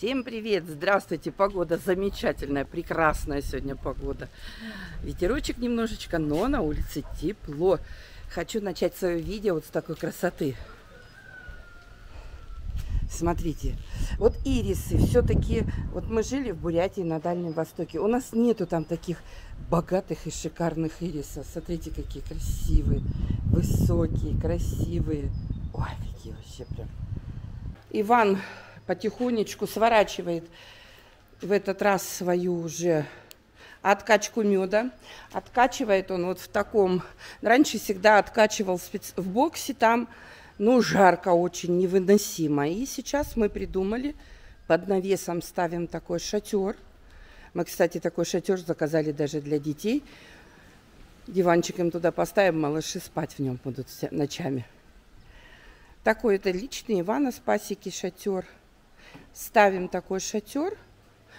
Всем привет! Здравствуйте! Погода замечательная, прекрасная сегодня погода. Ветерочек немножечко, но на улице тепло. Хочу начать свое видео вот с такой красоты. Смотрите, вот ирисы, все-таки, вот мы жили в Бурятии на Дальнем Востоке, у нас нету там таких богатых и шикарных ирисов. Смотрите, какие красивые, высокие, красивые. Ой, какие вообще прям. Иван потихонечку сворачивает в этот раз свою уже откачку меда. Откачивает он вот в таком... Раньше всегда откачивал в боксе там, ну, жарко очень, невыносимо. И сейчас мы придумали, под навесом ставим такой шатер. Мы, кстати, такой шатер заказали даже для детей. Диванчик им туда поставим, малыши спать в нем будут ночами. Такой это личный Ивана Спасики шатер. Ставим такой шатер.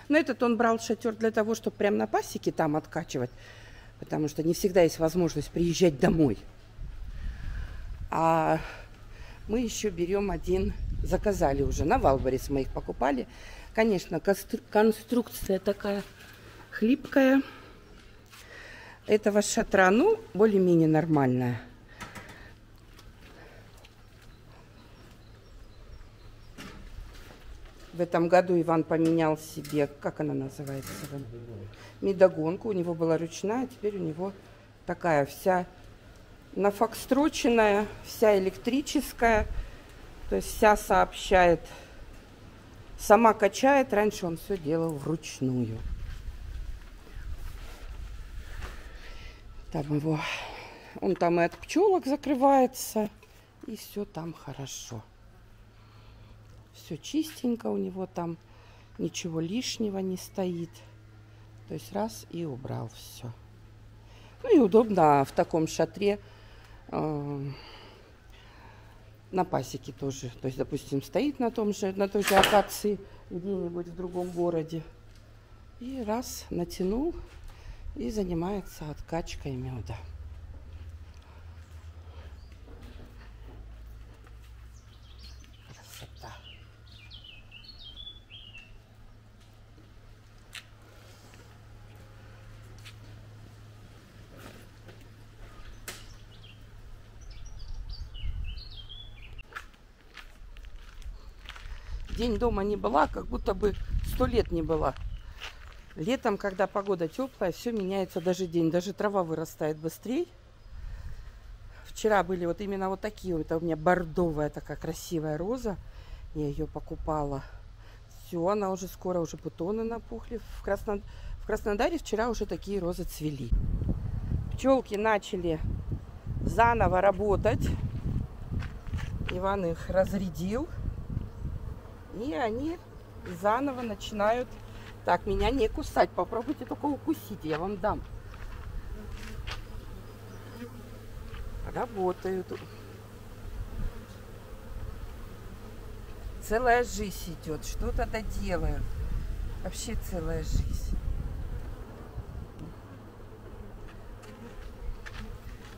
Но этот он брал шатер для того, чтобы прямо на пасеке там откачивать. Потому что не всегда есть возможность приезжать домой. А мы еще берем один, заказали уже, на Валборис мы их покупали. Конечно, конструкция такая хлипкая. Этого шатра, ну, более-менее нормальная. В этом году Иван поменял себе, как она называется? Медогонку. У него была ручная, теперь у него такая вся нафокстроченная, вся электрическая. То есть вся сообщает, сама качает. Раньше он все делал вручную. Там его, он там и от пчелок закрывается, и все там хорошо. Все чистенько у него там, ничего лишнего не стоит. То есть раз и убрал все. Ну и удобно в таком шатре э, на пасеке тоже. То есть, допустим, стоит на том же, на той же акации где-нибудь в другом городе. И раз натянул и занимается откачкой меда. День дома не была, как будто бы сто лет не была. Летом, когда погода теплая, все меняется даже день. Даже трава вырастает быстрее. Вчера были вот именно вот такие. Это у меня бордовая такая красивая роза. Я ее покупала. Все, она уже скоро, уже бутоны напухли. В, Красно... в Краснодаре вчера уже такие розы цвели. Пчелки начали заново работать. Иван их разрядил. И они заново начинают... Так, меня не кусать. Попробуйте только укусить, я вам дам. Работают. Целая жизнь идет. Что-то доделают. Вообще целая жизнь.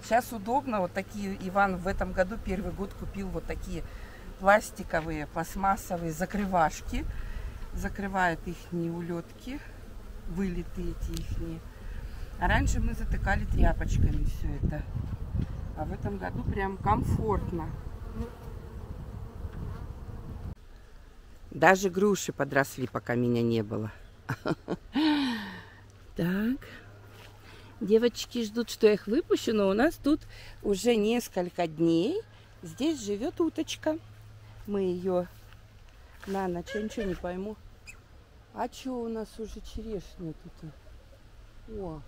Сейчас удобно. Вот такие Иван в этом году первый год купил вот такие пластиковые, пластмассовые закрывашки. Закрывают их улетки, вылеты эти их. А раньше мы затыкали тряпочками все это. А в этом году прям комфортно. Даже груши подросли, пока меня не было. Так. Девочки ждут, что я их выпущу, но у нас тут уже несколько дней здесь живет уточка мы ее на ночь, я ничего не пойму. А что у нас уже черешня тут? О,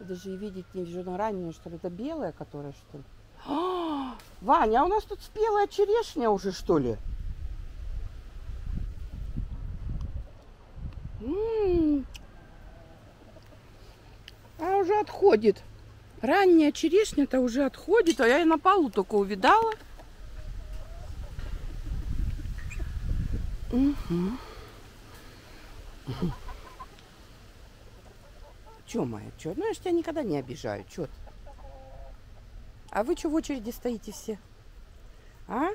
даже и видеть не вижу, но ранее, что ли, это белая, которая, что ли? А, Ваня, а у нас тут спелая черешня уже, что ли? М-м-м. А уже отходит. Ранняя черешня-то уже отходит, а я и на полу только увидала. Угу. Угу. Че, моя, че? Ну, я ж тебя никогда не обижаю, че ты? А вы что в очереди стоите все? А?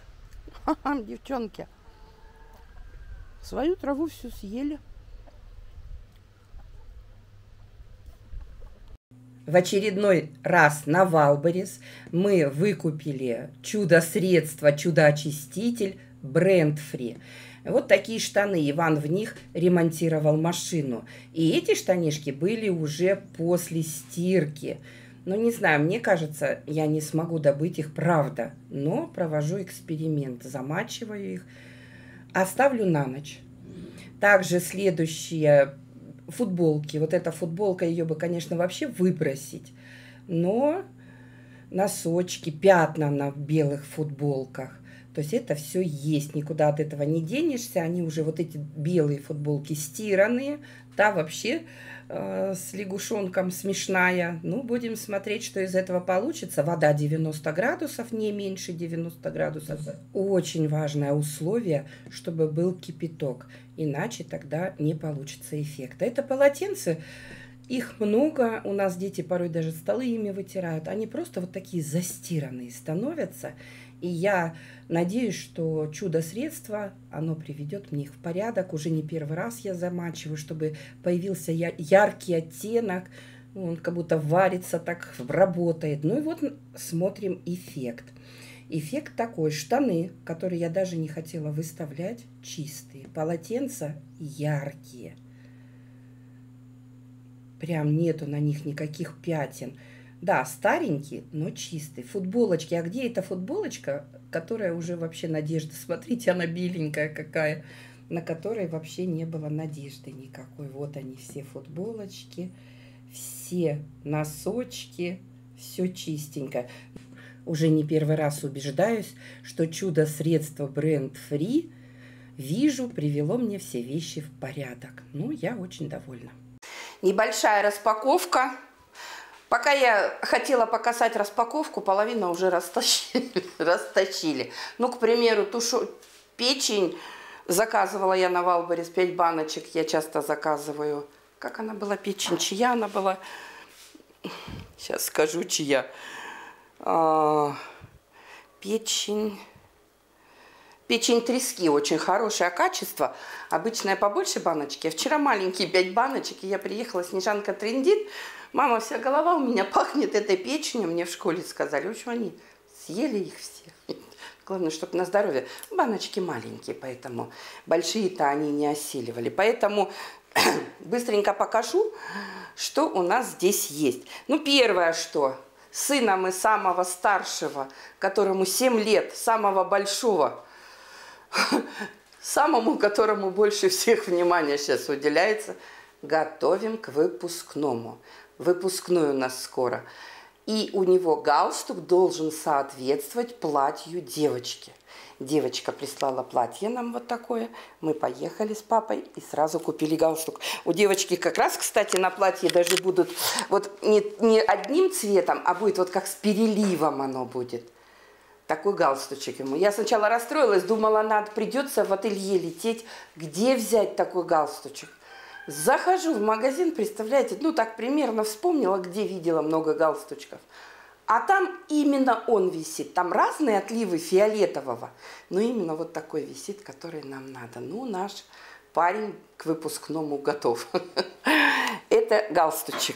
Девчонки. свою траву всю съели. В очередной раз на Валберис мы выкупили чудо-средство, чудо-очиститель бренд фри. Вот такие штаны. Иван в них ремонтировал машину. И эти штанишки были уже после стирки. Но не знаю, мне кажется, я не смогу добыть их, правда. Но провожу эксперимент, замачиваю их, оставлю на ночь. Также следующие футболки. Вот эта футболка, ее бы, конечно, вообще выбросить. Но носочки, пятна на белых футболках. То есть это все есть, никуда от этого не денешься. Они уже вот эти белые футболки стиранные, та вообще э, с лягушонком смешная. Ну, будем смотреть, что из этого получится. Вода 90 градусов, не меньше 90 градусов. Очень важное условие, чтобы был кипяток, иначе тогда не получится эффекта. Это полотенце, их много, у нас дети порой даже столы ими вытирают. Они просто вот такие застиранные становятся. И я надеюсь, что чудо-средство, оно приведет мне их в порядок. Уже не первый раз я замачиваю, чтобы появился яркий оттенок. Он как будто варится, так работает. Ну и вот смотрим эффект. Эффект такой. Штаны, которые я даже не хотела выставлять, чистые. Полотенца яркие. Прям нету на них никаких пятен. Да, старенький, но чистый. Футболочки. А где эта футболочка, которая уже вообще надежда? Смотрите, она беленькая какая, на которой вообще не было надежды никакой. Вот они все футболочки, все носочки, все чистенько. Уже не первый раз убеждаюсь, что чудо-средство бренд Free вижу, привело мне все вещи в порядок. Ну, я очень довольна. Небольшая распаковка Пока я хотела показать распаковку, половина уже растащили. растащили. Ну, к примеру, тушу печень заказывала я на Валберес 5 баночек. Я часто заказываю. Как она была печень? Чья она была? Сейчас скажу, чья. А, печень... Печень трески очень хорошее качество. Обычная побольше баночки. Вчера маленькие 5 баночек, и я приехала, Снежанка трендит. Мама, вся голова у меня пахнет этой печенью, мне в школе сказали. В они съели их все. Главное, чтобы на здоровье. Баночки маленькие, поэтому большие-то они не осиливали. Поэтому быстренько покажу, что у нас здесь есть. Ну, первое, что сына мы самого старшего, которому 7 лет, самого большого, самому, которому больше всех внимания сейчас уделяется, готовим к выпускному выпускной у нас скоро. И у него галстук должен соответствовать платью девочки. Девочка прислала платье нам вот такое. Мы поехали с папой и сразу купили галстук. У девочки как раз, кстати, на платье даже будут вот не, не одним цветом, а будет вот как с переливом оно будет. Такой галстучек ему. Я сначала расстроилась, думала, надо придется в ателье лететь. Где взять такой галстучек? Захожу в магазин, представляете, ну так примерно вспомнила, где видела много галстучков. А там именно он висит. Там разные отливы фиолетового. Но именно вот такой висит, который нам надо. Ну, наш парень к выпускному готов. Это галстучек.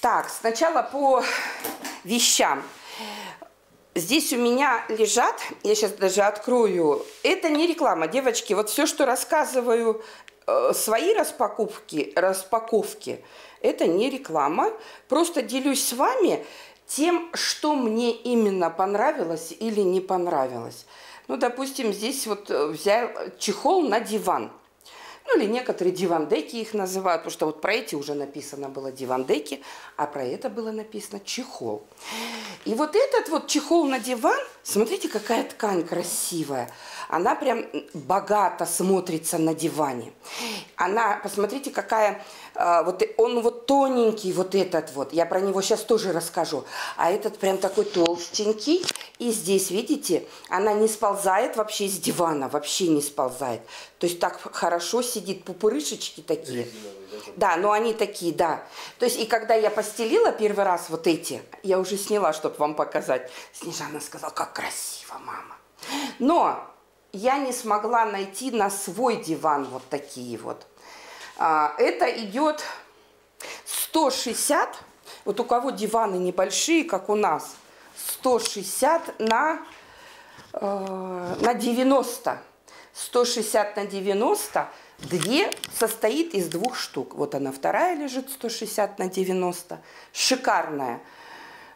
Так, сначала по вещам. Здесь у меня лежат, я сейчас даже открою, это не реклама, девочки, вот все, что рассказываю, Э, свои распаковки, распаковки это не реклама. Просто делюсь с вами тем, что мне именно понравилось или не понравилось. Ну, допустим, здесь вот э, взял чехол на диван. Ну, или некоторые дивандеки их называют, потому что вот про эти уже написано было дивандеки, а про это было написано чехол. И вот этот вот чехол на диван, смотрите, какая ткань красивая она прям богато смотрится на диване. Она, посмотрите, какая, вот он вот тоненький, вот этот вот, я про него сейчас тоже расскажу, а этот прям такой толстенький, и здесь, видите, она не сползает вообще с дивана, вообще не сползает. То есть так хорошо сидит, пупырышечки такие. Да, но они такие, да. То есть и когда я постелила первый раз вот эти, я уже сняла, чтобы вам показать, Снежана сказала, как красиво, мама. Но я не смогла найти на свой диван вот такие вот. А, это идет 160, вот у кого диваны небольшие, как у нас, 160 на, э, на 90. 160 на 90, две состоит из двух штук. Вот она вторая лежит, 160 на 90, шикарная.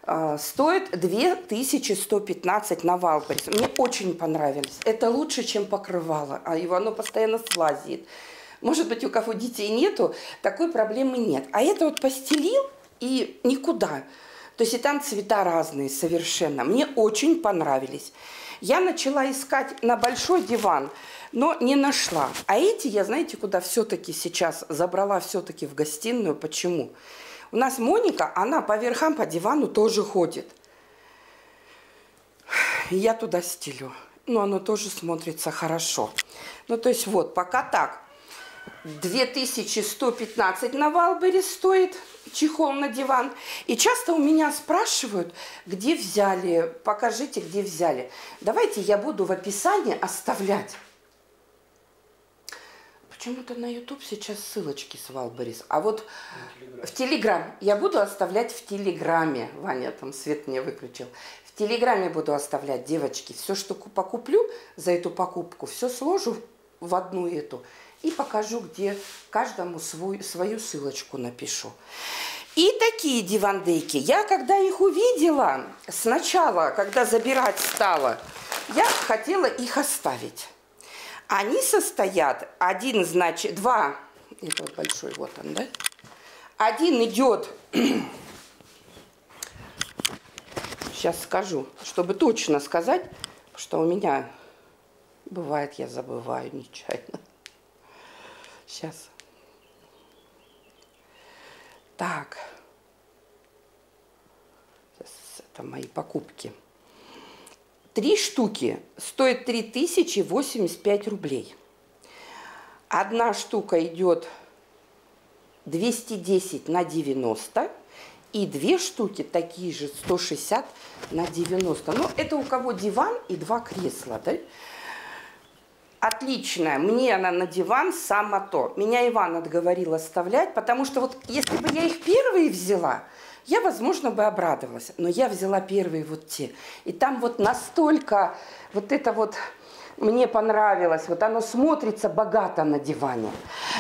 Э, стоит 2115 на Валберис. Мне очень понравились. Это лучше, чем покрывало, а его оно постоянно слазит. Может быть, у кого детей нету, такой проблемы нет. А это вот постелил и никуда. То есть и там цвета разные совершенно. Мне очень понравились. Я начала искать на большой диван, но не нашла. А эти я, знаете, куда все-таки сейчас забрала все-таки в гостиную. Почему? У нас Моника, она по верхам по дивану тоже ходит. Я туда стелю. Но оно тоже смотрится хорошо. Ну, то есть вот, пока так. 2115 на Валбере стоит чехол на диван. И часто у меня спрашивают, где взяли, покажите, где взяли. Давайте я буду в описании оставлять. Почему-то на YouTube сейчас ссылочки с Валберис. А вот в Телеграм. Я буду оставлять в Телеграме. Ваня там свет мне выключил. В Телеграме буду оставлять, девочки. Все, что покуплю за эту покупку, все сложу в одну эту и покажу, где каждому свой, свою ссылочку напишу. И такие дивандейки. Я когда их увидела, сначала, когда забирать стала, я хотела их оставить. Они состоят, один, значит, два, это вот большой, вот он, да? Один идет, сейчас скажу, чтобы точно сказать, что у меня бывает, я забываю нечаянно. Сейчас. Так. Сейчас, это мои покупки. Три штуки стоят 3085 рублей. Одна штука идет 210 на 90. И две штуки такие же 160 на 90. Ну, это у кого диван и два кресла, да? Отличная. Мне она на диван сама то. Меня Иван отговорил оставлять, потому что вот если бы я их первые взяла, я, возможно, бы обрадовалась. Но я взяла первые вот те. И там вот настолько вот это вот мне понравилось. Вот оно смотрится богато на диване.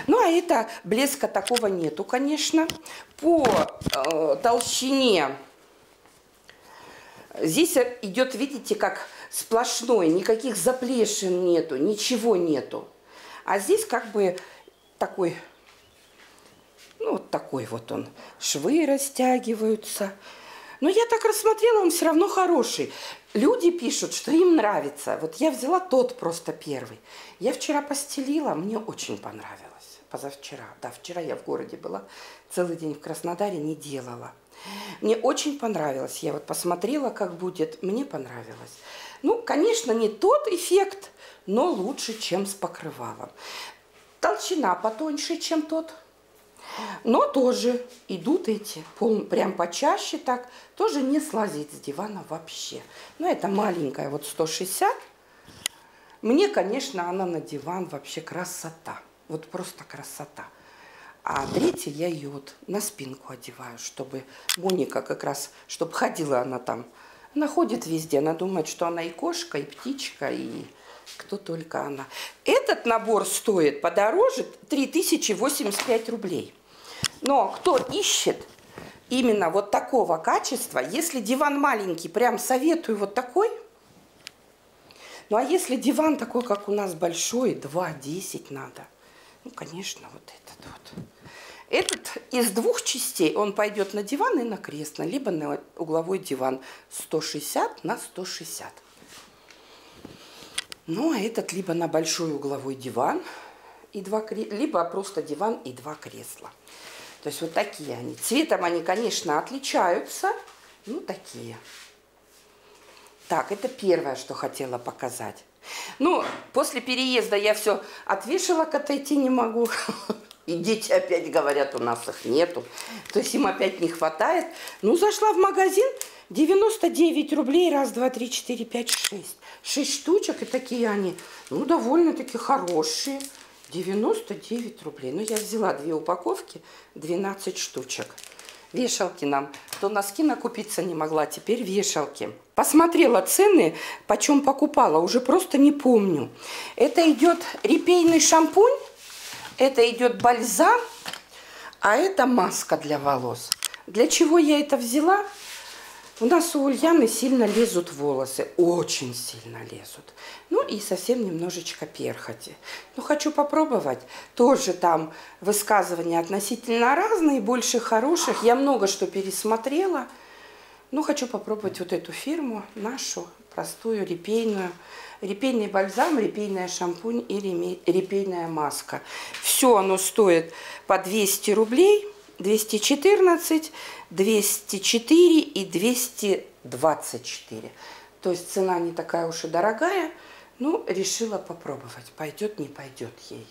Ну, а это блеска такого нету, конечно. По э, толщине здесь идет, видите, как сплошной, никаких заплешин нету, ничего нету. А здесь как бы такой, ну вот такой вот он, швы растягиваются. Но я так рассмотрела, он все равно хороший. Люди пишут, что им нравится. Вот я взяла тот просто первый. Я вчера постелила, мне очень понравилось. Позавчера, да, вчера я в городе была, целый день в Краснодаре не делала. Мне очень понравилось. Я вот посмотрела, как будет. Мне понравилось. Ну, конечно, не тот эффект, но лучше, чем с покрывалом. Толщина потоньше, чем тот. Но тоже идут эти, пол, прям почаще так, тоже не слазить с дивана вообще. Но это маленькая, вот 160. Мне, конечно, она на диван вообще красота. Вот просто красота. А третья я ее вот на спинку одеваю, чтобы Моника как раз, чтобы ходила она там она ходит везде, она думает, что она и кошка, и птичка, и кто только она. Этот набор стоит подороже 3085 рублей. Но кто ищет именно вот такого качества, если диван маленький, прям советую вот такой. Ну а если диван такой, как у нас большой, 2,10 надо, ну, конечно, вот этот вот. Этот из двух частей, он пойдет на диван и на кресло, либо на угловой диван 160 на 160. Ну, а этот либо на большой угловой диван, и два, либо просто диван и два кресла. То есть вот такие они. Цветом они, конечно, отличаются. Ну, такие. Так, это первое, что хотела показать. Ну, после переезда я все отвешала, отойти не могу. И дети опять говорят, у нас их нету. То есть им опять не хватает. Ну, зашла в магазин, 99 рублей, раз, два, три, четыре, пять, шесть. Шесть штучек, и такие они, ну, довольно-таки хорошие. 99 рублей. Ну, я взяла две упаковки, 12 штучек. Вешалки нам. То носки накупиться не могла, теперь вешалки. Посмотрела цены, почем покупала, уже просто не помню. Это идет репейный шампунь, это идет бальзам, а это маска для волос. Для чего я это взяла? У нас у Ульяны сильно лезут волосы, очень сильно лезут. Ну и совсем немножечко перхоти. Ну, хочу попробовать. Тоже там высказывания относительно разные, больше хороших. Я много что пересмотрела. Ну, хочу попробовать вот эту фирму, нашу, простую, репейную. Репейный бальзам, репейная шампунь и репейная маска. Все оно стоит по 200 рублей. 214, 204 и 224. То есть цена не такая уж и дорогая. Ну, решила попробовать, пойдет, не пойдет ей.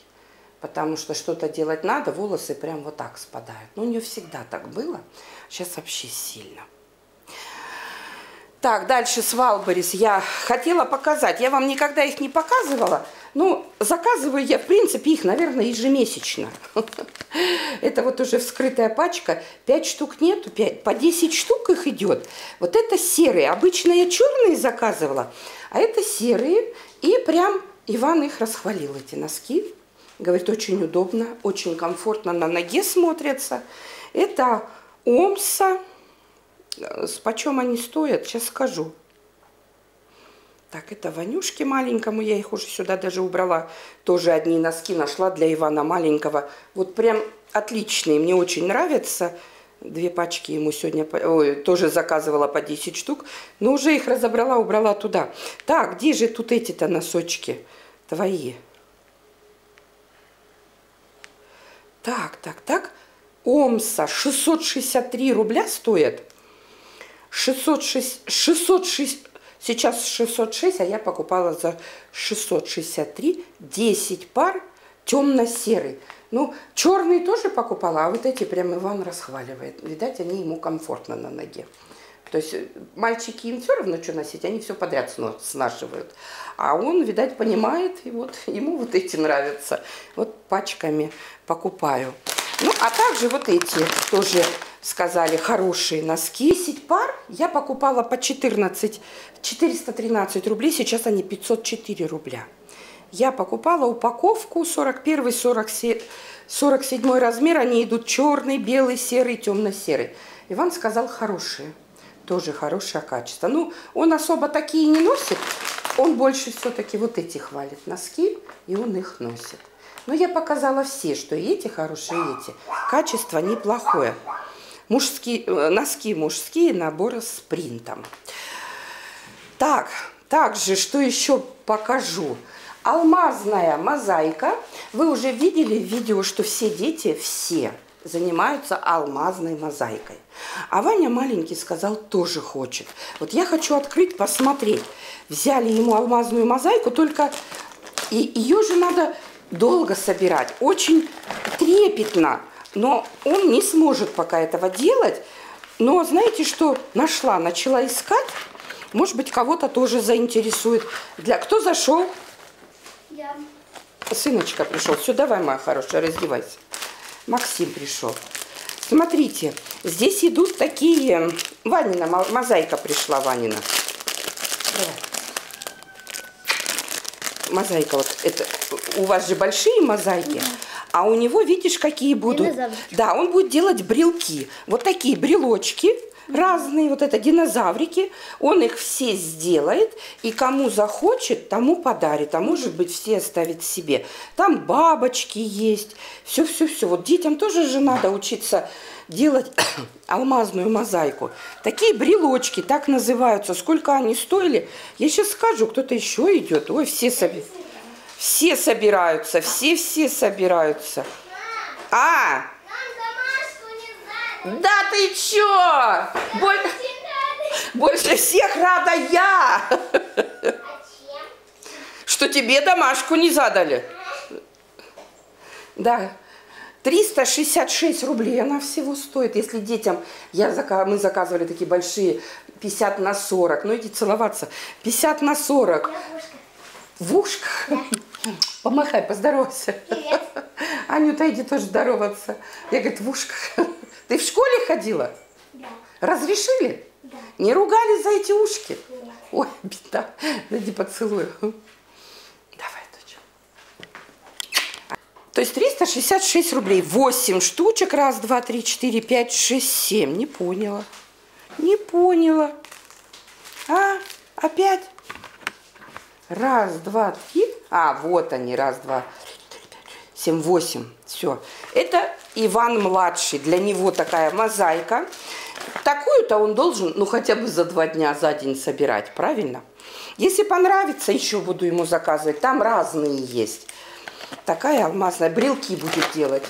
Потому что что-то делать надо, волосы прям вот так спадают. Ну, не всегда так было, сейчас вообще сильно. Так, дальше с Валберис я хотела показать. Я вам никогда их не показывала. Ну, заказываю я, в принципе, их, наверное, ежемесячно. Это вот уже вскрытая пачка. Пять штук нету, 5, по 10 штук их идет. Вот это серые. Обычно я черные заказывала, а это серые. И прям Иван их расхвалил, эти носки. Говорит, очень удобно, очень комфортно на ноге смотрятся. Это Омса. С почем они стоят, сейчас скажу. Так, это Ванюшке маленькому, я их уже сюда даже убрала. Тоже одни носки нашла для Ивана маленького. Вот прям отличные, мне очень нравятся. Две пачки ему сегодня ой, тоже заказывала по 10 штук. Но уже их разобрала, убрала туда. Так, где же тут эти-то носочки твои? Так, так, так. Омса 663 рубля стоит. 606, 606, Сейчас 606, а я покупала за 663 10 пар темно-серый. Ну, черный тоже покупала, а вот эти прям Иван расхваливает. Видать, они ему комфортно на ноге. То есть э, мальчики им все равно что носить, они все подряд снашивают. А он, видать, понимает, и вот ему вот эти нравятся. Вот пачками покупаю. Ну, а также вот эти тоже сказали хорошие носки. 10 пар я покупала по 14, 413 рублей, сейчас они 504 рубля. Я покупала упаковку 41, 47, 47 размер, они идут черный, белый, серый, темно-серый. Иван сказал хорошие, тоже хорошее качество. Ну, он особо такие не носит, он больше все-таки вот эти хвалит носки, и он их носит. Но я показала все, что и эти хорошие, и эти. Качество неплохое. Мужские, э, носки мужские, наборы с принтом. Так, также, что еще покажу. Алмазная мозаика. Вы уже видели в видео, что все дети, все занимаются алмазной мозаикой. А Ваня маленький сказал, тоже хочет. Вот я хочу открыть, посмотреть. Взяли ему алмазную мозаику, только и ее же надо долго собирать, очень трепетно. Но он не сможет пока этого делать. Но знаете что? Нашла, начала искать. Может быть, кого-то тоже заинтересует. Для Кто зашел? Я. Сыночка пришел. Все, давай, моя хорошая, раздевайся. Максим пришел. Смотрите, здесь идут такие... Ванина, мозаика пришла, Ванина. Давай мозаика, вот это, у вас же большие мозаики, а у него, видишь, какие будут. Да, он будет делать брелки. Вот такие брелочки разные, вот это динозаврики. Он их все сделает, и кому захочет, тому подарит. А может быть, все оставит себе. Там бабочки есть, все-все-все. Вот детям тоже же надо учиться делать алмазную мозаику. Такие брелочки, так называются. Сколько они стоили? Я сейчас скажу, кто-то еще идет. Ой, все, соби... все собираются, все-все собираются. А! Да ты чё? Боль... Больше всех рада я! Что тебе домашку не задали? Да. 366 рублей она всего стоит. Если детям, я, мы заказывали такие большие 50 на 40. Ну иди целоваться. 50 на 40. В ушках? Да. Помахай, поздоровайся. Привет. Анюта, иди тоже здороваться. Я говорю, в ушках. Ты в школе ходила? Да. Разрешили? Да. Не ругали за эти ушки? Нет. Ой, беда. Дойди поцелую. Давай, дочь. То есть 366 рублей. 8 штучек. Раз, два, три, четыре, пять, шесть, семь. Не поняла. Не поняла. А, опять? Раз, два, три. А, вот они. Раз, два, семь, восемь. Все. Это Иван младший. Для него такая мозаика. Такую-то он должен, ну, хотя бы за два дня, за день собирать, правильно? Если понравится, еще буду ему заказывать. Там разные есть. Такая алмазная. Брелки будет делать.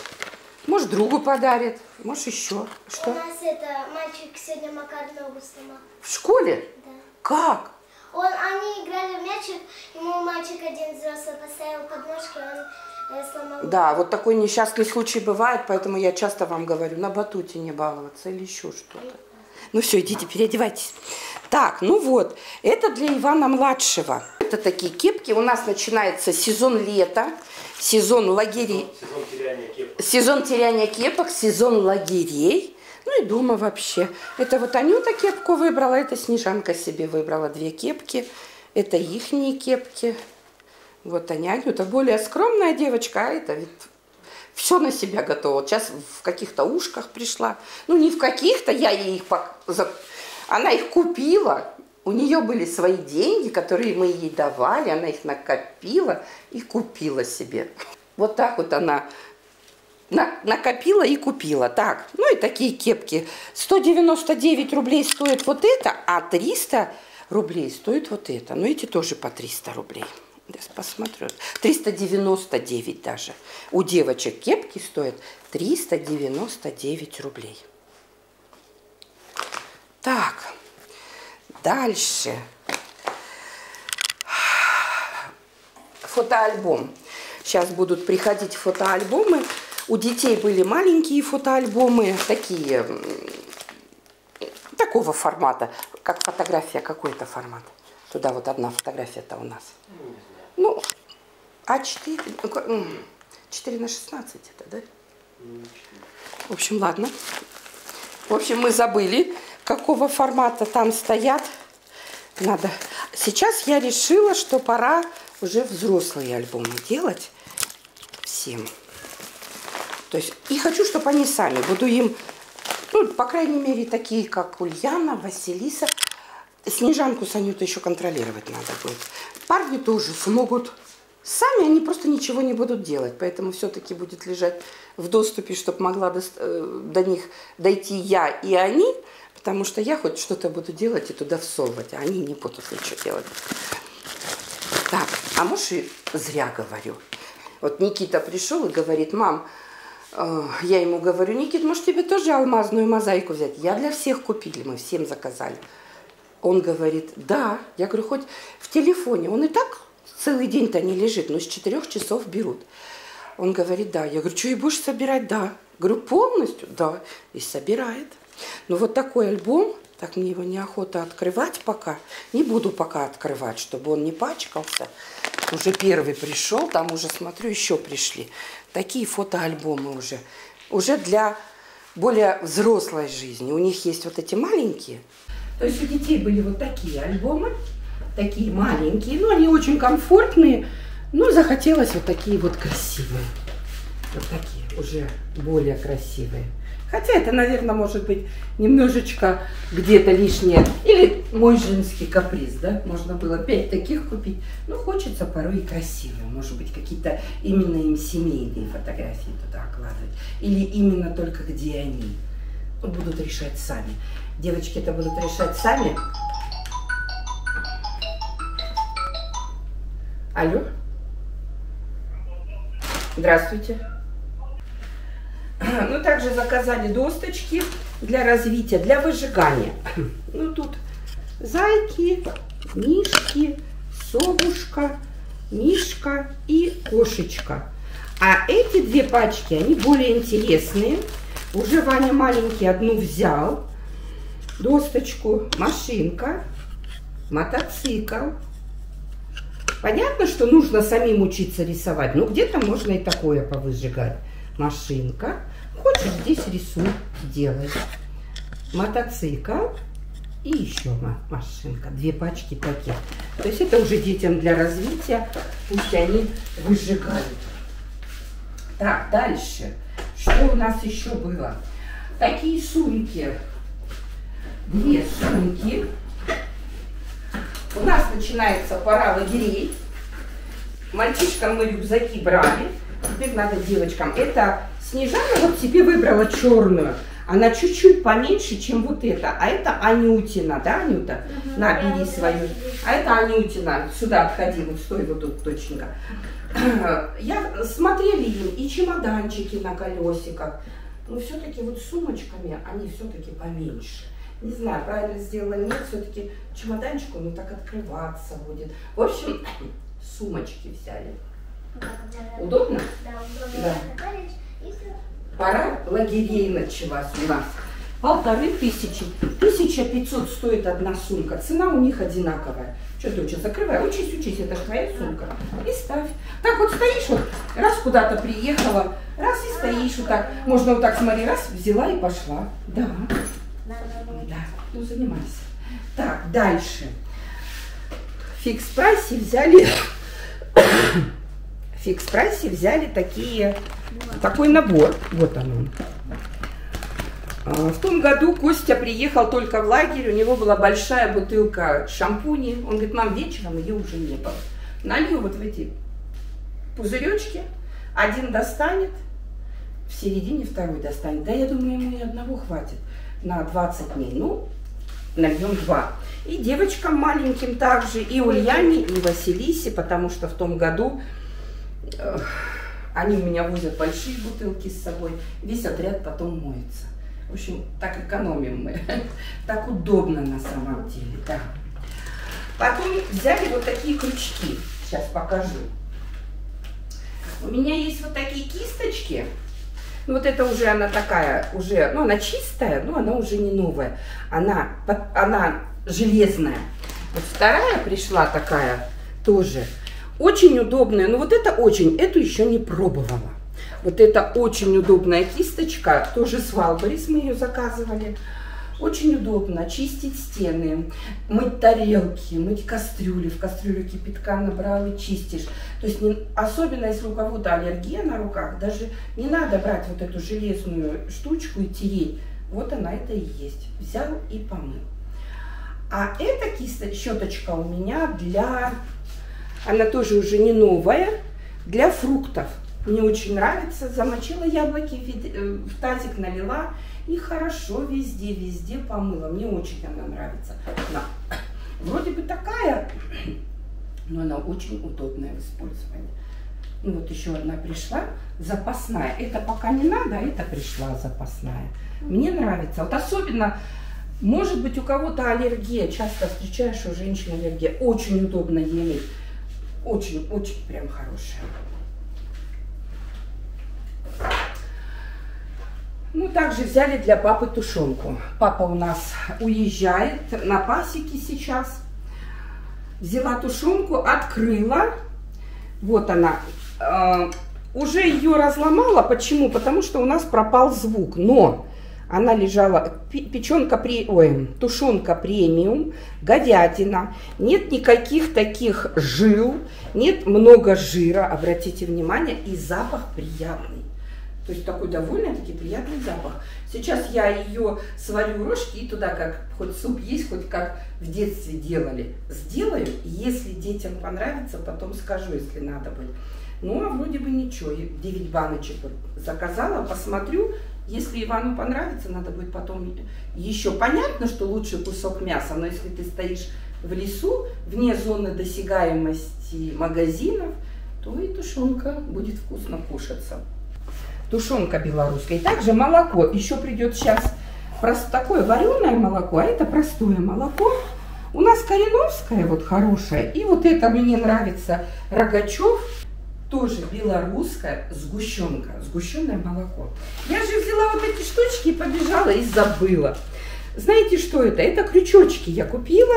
Может, другу подарит. Может, еще. Что? У нас это мальчик сегодня Макар ногу сломал. В школе? Да. Как? Он, они играли в мячик, ему мальчик один взрослый поставил подножки, он э, сломал. Да, вот такой несчастный случай бывает, поэтому я часто вам говорю, на батуте не баловаться или еще что-то. Ну все, идите, переодевайтесь. Так, ну вот, это для Ивана младшего. Это такие кепки. У нас начинается сезон лета, сезон лагерей. Сезон теряния кепок. Сезон теряния кепок, сезон лагерей. Ну и дома вообще. Это вот Анюта кепку выбрала, это Снежанка себе выбрала две кепки. Это ихние кепки. Вот они, Анюта более скромная девочка, а это все на себя готова. Сейчас в каких-то ушках пришла. Ну, не в каких-то, я ей их... Она их купила, у нее были свои деньги, которые мы ей давали, она их накопила и купила себе. Вот так вот она накопила и купила. Так, ну и такие кепки. 199 рублей стоит вот это, а 300 рублей стоит вот это. Ну эти тоже по 300 рублей. Сейчас посмотрю. 399 даже. У девочек кепки стоят 399 рублей. Так, дальше. Фотоальбом. Сейчас будут приходить фотоальбомы. У детей были маленькие фотоальбомы, такие, такого формата, как фотография, какой то формат. Туда вот одна фотография-то у нас. Ну, А4, 4 на 16 это, да? В общем, ладно. В общем, мы забыли, какого формата там стоят. Надо. Сейчас я решила, что пора уже взрослые альбомы делать всем. То есть, и хочу, чтобы они сами, буду им, ну, по крайней мере, такие, как Ульяна, Василиса. Снежанку с Анютой еще контролировать надо будет. Парни тоже смогут сами, они просто ничего не будут делать. Поэтому все-таки будет лежать в доступе, чтобы могла до, э, до них дойти я и они, потому что я хоть что-то буду делать и туда всовывать, а они не будут ничего делать. Так, а может и зря говорю. Вот Никита пришел и говорит, мам, я ему говорю, Никит, может тебе тоже алмазную мозаику взять? Я для всех купили, мы всем заказали. Он говорит, да. Я говорю, хоть в телефоне. Он и так целый день-то не лежит, но с четырех часов берут. Он говорит, да. Я говорю, что и будешь собирать? Да. Говорю, полностью? Да. И собирает. Ну вот такой альбом, так мне его неохота открывать пока. Не буду пока открывать, чтобы он не пачкался. Уже первый пришел, там уже, смотрю, еще пришли. Такие фотоальбомы уже. Уже для более взрослой жизни. У них есть вот эти маленькие. То есть у детей были вот такие альбомы, такие маленькие, но они очень комфортные. Но захотелось вот такие вот красивые. Вот такие, уже более красивые. Хотя это, наверное, может быть немножечко где-то лишнее. Или мой женский каприз, да? Можно было пять таких купить. Но хочется порой и красивые. Может быть, какие-то именно им семейные фотографии туда окладывать. Или именно только где они. Вот будут решать сами. Девочки это будут решать сами. Алло? Здравствуйте. Ну, также заказали досточки для развития, для выжигания. Ну, тут зайки, мишки, совушка, мишка и кошечка. А эти две пачки, они более интересные. Уже Ваня маленький одну взял. Досточку, машинка, мотоцикл. Понятно, что нужно самим учиться рисовать. Ну, где-то можно и такое повыжигать. Машинка. Хочешь, здесь рисуй, делай. Мотоцикл. И еще машинка. Две пачки таких. То есть это уже детям для развития. Пусть они выжигают. Так, дальше. Что у нас еще было? Такие сумки. Две сумки. У нас начинается пора лагерей. Мальчишкам мы рюкзаки брали. Теперь надо девочкам. Это Снежана вот себе выбрала черную. Она чуть-чуть поменьше, чем вот это. А это Анютина, да, Анюта? Угу, На, бери свою. А это Анютина. Сюда отходи, вот стой вот тут точненько. Я смотрели им и чемоданчики на колесиках. Но все-таки вот сумочками они все-таки поменьше. Не знаю, правильно сделала, нет, все-таки чемоданчик, он так открываться будет. В общем, сумочки взяли. Удобно? Да. Пора лагерей началась у нас. Полторы тысячи. Тысяча пятьсот стоит одна сумка. Цена у них одинаковая. Что, доча, закрывай, учись, учись, это же твоя сумка. И ставь. Так вот стоишь, вот, раз куда-то приехала, раз и стоишь вот так. Можно вот так, смотри, раз, взяла и пошла. Да. Да, ну занимайся. Так, дальше. В фикс-прайсе взяли... Фикс-прайсе взяли такие такой набор. Вот он. А, в том году Костя приехал только в лагерь, у него была большая бутылка шампуни. Он говорит, мам, вечером ее уже не было. Налью вот в эти пузыречки, один достанет, в середине второй достанет. Да, я думаю, ему и одного хватит на 20 дней. Ну, нальем два. И девочкам маленьким также, и Ульяне, и Василисе, потому что в том году они у меня возят большие бутылки с собой, весь отряд потом моется. В общем, так экономим мы. Так удобно на самом деле, да. Потом взяли вот такие крючки. Сейчас покажу. У меня есть вот такие кисточки. Ну, вот это уже она такая, уже, ну, она чистая, но она уже не новая. Она, она железная. Вот вторая пришла такая тоже. Очень удобная, но вот это очень, эту еще не пробовала. Вот это очень удобная кисточка, тоже с Валберис мы ее заказывали. Очень удобно чистить стены, мыть тарелки, мыть кастрюли. В кастрюлю кипятка набрал и чистишь. То есть не, особенно если у кого-то аллергия на руках, даже не надо брать вот эту железную штучку и тереть. Вот она это и есть. Взял и помыл. А эта киста, щеточка у меня для она тоже уже не новая, для фруктов. Мне очень нравится. Замочила яблоки э, в тазик, налила и хорошо везде, везде помыла. Мне очень она нравится. Она вроде бы такая, но она очень удобная в использовании. Ну вот еще одна пришла, запасная. Это пока не надо, а это пришла запасная. Мне нравится. Вот особенно, может быть, у кого-то аллергия. Часто встречаешь у женщин аллергия. Очень удобно ей очень-очень прям хорошая. Ну, также взяли для папы тушенку. Папа у нас уезжает на пасеки сейчас. Взяла тушенку, открыла. Вот она. Э, уже ее разломала. Почему? Потому что у нас пропал звук. Но она лежала, печенка, при, ой, тушенка премиум, говядина, нет никаких таких жил, нет много жира, обратите внимание, и запах приятный. То есть такой довольно-таки приятный запах. Сейчас я ее сварю рожки и туда как хоть суп есть, хоть как в детстве делали. Сделаю, если детям понравится, потом скажу, если надо будет. Ну, а вроде бы ничего, 9 баночек заказала, посмотрю, если Ивану понравится, надо будет потом еще. Понятно, что лучше кусок мяса, но если ты стоишь в лесу, вне зоны досягаемости магазинов, то и тушенка будет вкусно кушаться. Тушенка белорусская. И также молоко. Еще придет сейчас просто такое вареное молоко, а это простое молоко. У нас Кореновское вот хорошее. И вот это мне нравится Рогачев. Тоже белорусская сгущенка, сгущенное молоко. Я же взяла вот эти штучки и побежала и забыла. Знаете, что это? Это крючочки я купила.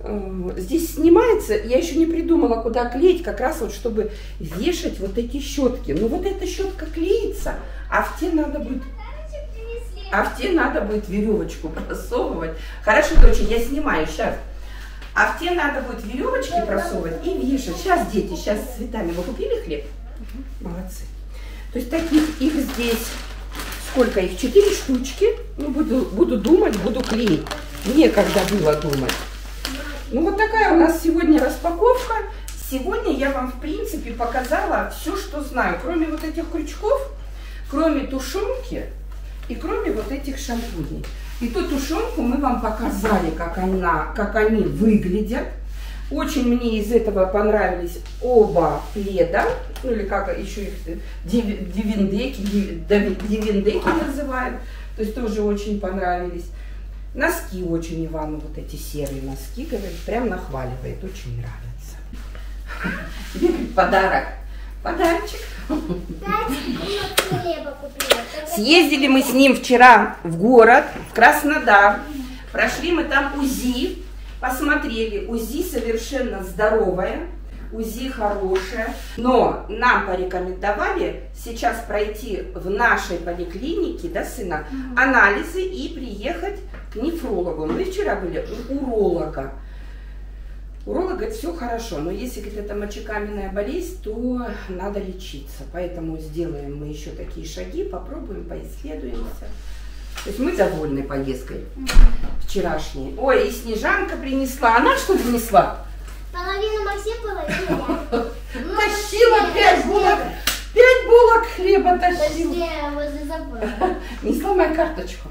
Э, здесь снимается, я еще не придумала, куда клеить, как раз вот, чтобы вешать вот эти щетки. Ну вот эта щетка клеится, а в те надо будет а в те надо будет веревочку просовывать. Хорошо, дочь, я снимаю сейчас. А в те надо будет веревочки просовывать и вешать. Сейчас, дети, сейчас с цветами. Вы купили хлеб? Молодцы. То есть таких их здесь, сколько их? Четыре штучки. Ну, буду, буду думать, буду клеить. Некогда было думать. Ну, вот такая у нас сегодня распаковка. Сегодня я вам, в принципе, показала все, что знаю. Кроме вот этих крючков, кроме тушенки и кроме вот этих шампуней. И ту тушенку мы вам показали, как, она, как они выглядят. Очень мне из этого понравились оба пледа, ну или как еще их, дивиндеки, дивиндеки называют. То есть тоже очень понравились. Носки очень Ивану, вот эти серые носки, говорит, прям нахваливает, очень нравится. Подарок. Подарочек. Съездили мы с ним вчера в город, в Краснодар. Прошли мы там УЗИ, посмотрели. УЗИ совершенно здоровая, УЗИ хорошая. Но нам порекомендовали сейчас пройти в нашей поликлинике, да, сына, анализы и приехать к нефрологу. Мы вчера были у уролога. Уролог говорит, все хорошо, но если это мочекаменная болезнь, то надо лечиться. Поэтому сделаем мы еще такие шаги, попробуем, поисследуемся. То есть мы довольны поездкой вчерашней. Ой, и Снежанка принесла. Она что принесла? Половина Максим, половина я. Тащила пять булок. Пять булок хлеба тащила. Несла мою карточку.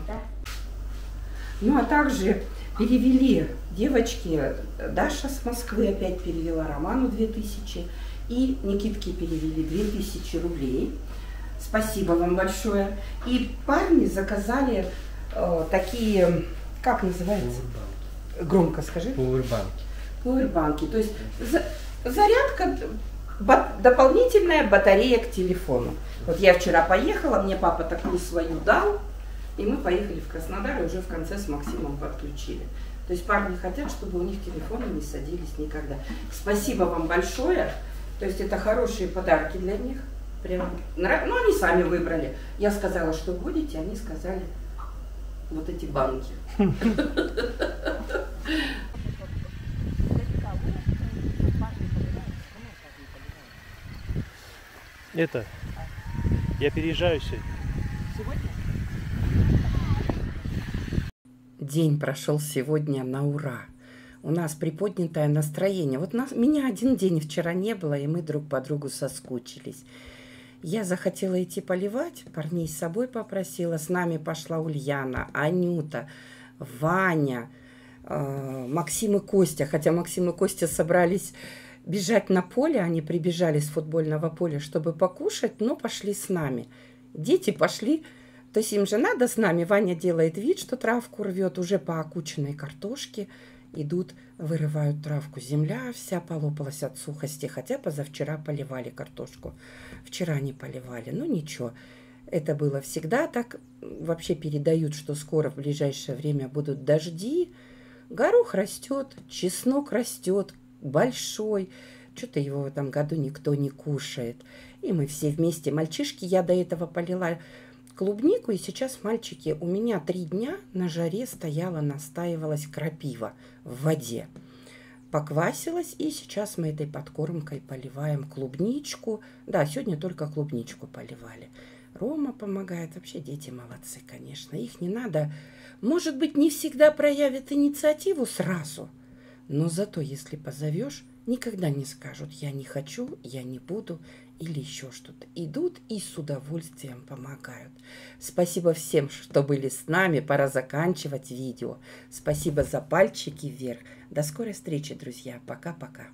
Ну, а также перевели девочки, Даша с Москвы опять перевела Роману 2000, и Никитки перевели 2000 рублей. Спасибо вам большое. И парни заказали э, такие, как называется? Громко скажи. Пауэрбанки. Пауэрбанки. То есть за, зарядка, бат, дополнительная батарея к телефону. Вот я вчера поехала, мне папа такую свою дал, и мы поехали в Краснодар и уже в конце с Максимом подключили. То есть парни хотят, чтобы у них телефоны не садились никогда. Спасибо вам большое. То есть это хорошие подарки для них. Прям, ну, они сами выбрали. Я сказала, что будете, они сказали, вот эти банки. Это, я переезжаю сегодня. День прошел сегодня на ура. У нас приподнятое настроение. Вот нас, меня один день вчера не было, и мы друг по другу соскучились. Я захотела идти поливать, парней с собой попросила. С нами пошла Ульяна, Анюта, Ваня, э, Максим и Костя. Хотя Максим и Костя собрались бежать на поле, они прибежали с футбольного поля, чтобы покушать, но пошли с нами. Дети пошли есть им же надо с нами. Ваня делает вид, что травку рвет уже по окученной картошке. Идут, вырывают травку. Земля вся полопалась от сухости, хотя позавчера поливали картошку. Вчера не поливали, ну ничего. Это было всегда так. Вообще передают, что скоро в ближайшее время будут дожди. Горох растет, чеснок растет, большой. Что-то его в этом году никто не кушает. И мы все вместе, мальчишки, я до этого полила клубнику, и сейчас, мальчики, у меня три дня на жаре стояла, настаивалась крапива в воде. Поквасилась, и сейчас мы этой подкормкой поливаем клубничку. Да, сегодня только клубничку поливали. Рома помогает. Вообще дети молодцы, конечно. Их не надо... Может быть, не всегда проявят инициативу сразу. Но зато, если позовешь, никогда не скажут «я не хочу», «я не буду», или еще что-то, идут и с удовольствием помогают. Спасибо всем, что были с нами. Пора заканчивать видео. Спасибо за пальчики вверх. До скорой встречи, друзья. Пока-пока.